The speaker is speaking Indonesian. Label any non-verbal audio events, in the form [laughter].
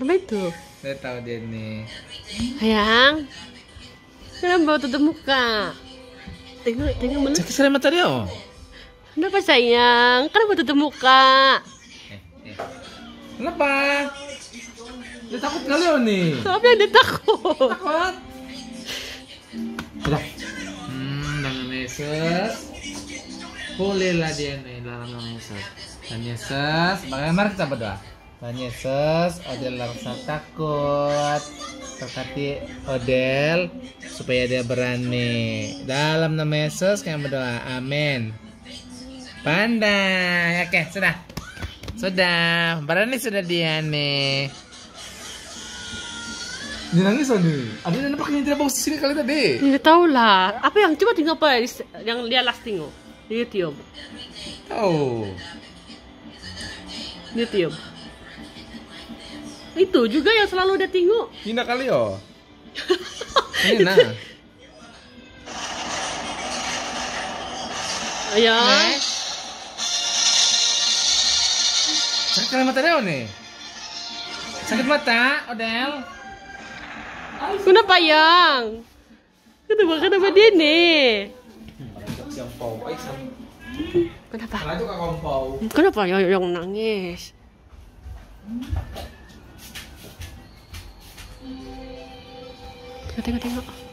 Apa itu? Saya tahu dia nih. Sayang. Kenapa tutup muka? Tengok, tengok mana? Sakit sekali mata dia. Oh. Kenapa sayang? Kenapa tutup muka? Eh, eh. Kenapa? Dia takut kali oh nih. Apa yang dia takut? Takut. Sudah. Hmm, dengan Yesus. Bolehlah dia nih dalam nama Yesus. Dan Yesus, bagaimana kita berdoa? Dan Yesus, Odel rasa takut. Terkati Odel supaya dia berani. Dalam nama Yesus kami berdoa. Amin. Pandai. Oke, sudah. Sudah. Berani sudah dia nih. Dia nangis nih. Ada yang nampak yang tidak bagus di sini kali tadi. Tidak tahu lah. Apa yang coba tengok apa yang dia last tengok di YouTube. Di YouTube. Itu juga yang selalu dia tengok. Hina kali oh. [laughs] Ini nah. Ya. Sakit kali mata dia nih. Sakit mata, Odel. Kenapa yang? Kenapa kenapa dia nih? Kenapa? Karena itu kak kompau. Kenapa yang, yang nangis? Tengok tengok tengok.